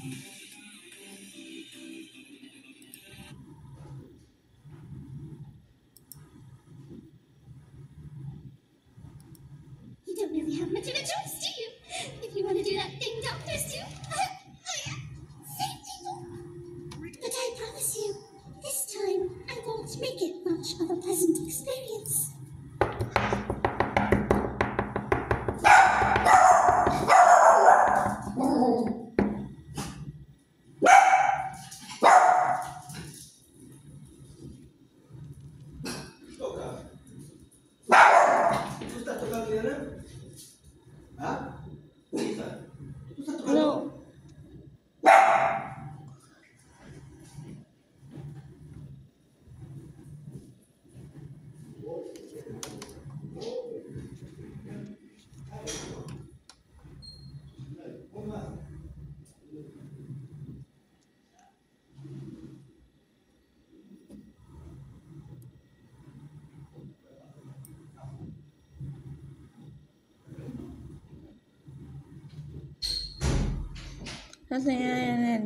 You don't really have much of a choice, do you? If you want to do that thing doctors do. but I promise you, this time I won't make it much of a pleasant experience. Nasaan yan, yan, yan.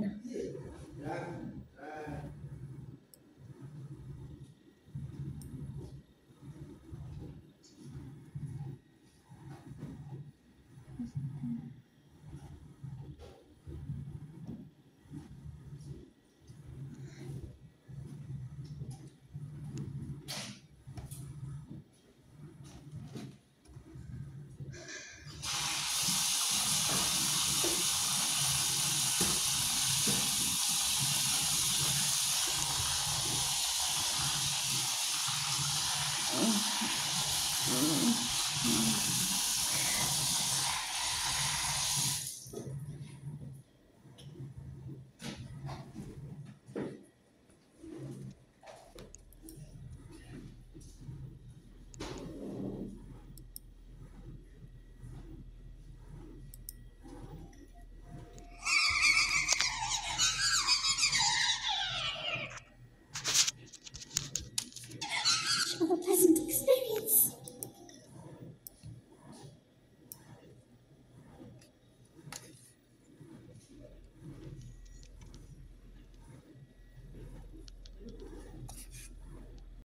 Mm-hmm.